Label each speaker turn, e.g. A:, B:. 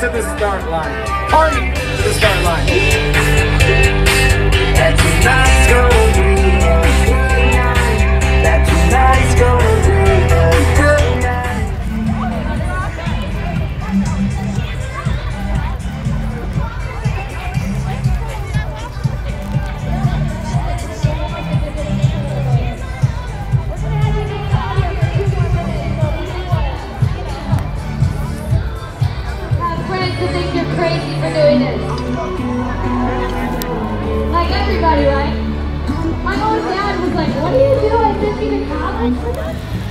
A: to the start line. Party to the start line.
B: to think you're crazy for doing this. Like everybody, right? My old dad was like, what are you doing? Does this even happen?